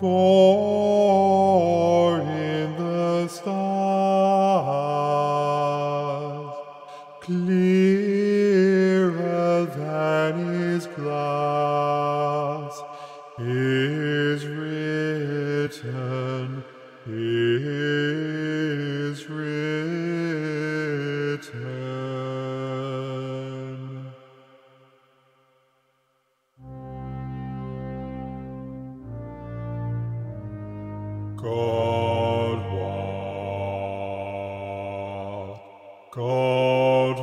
For God? God